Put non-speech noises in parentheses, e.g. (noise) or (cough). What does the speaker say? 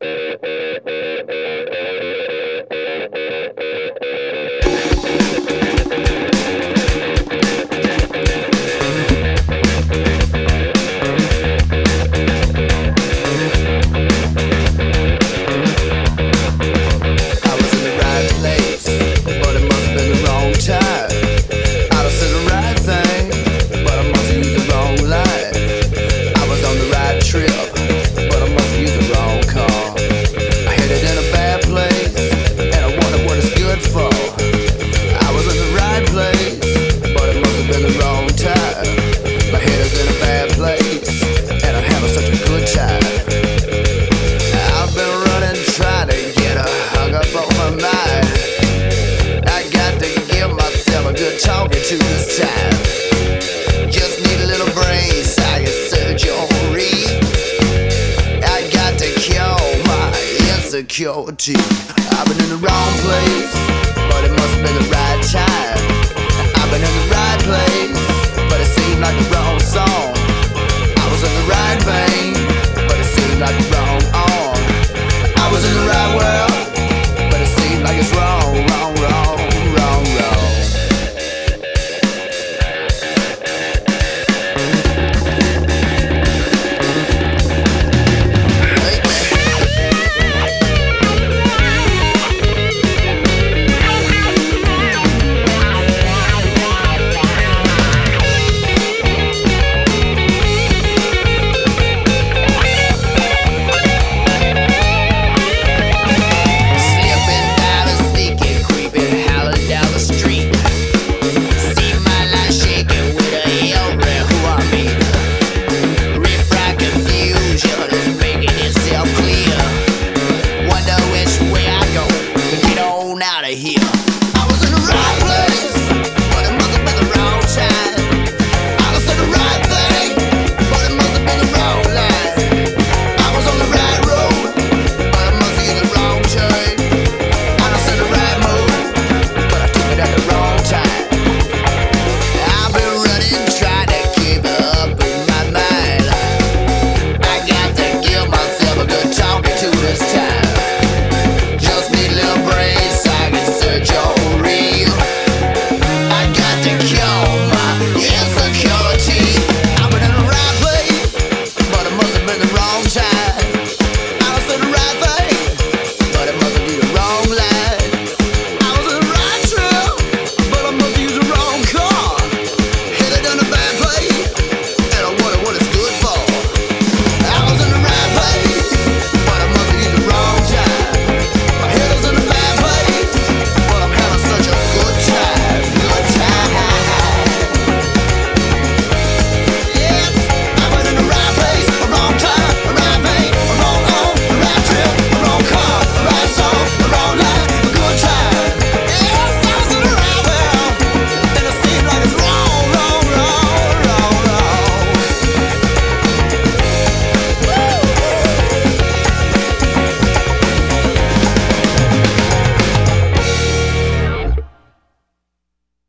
to (laughs) insecurity. I've been in the wrong place, but it must have been the right time. I've been in the right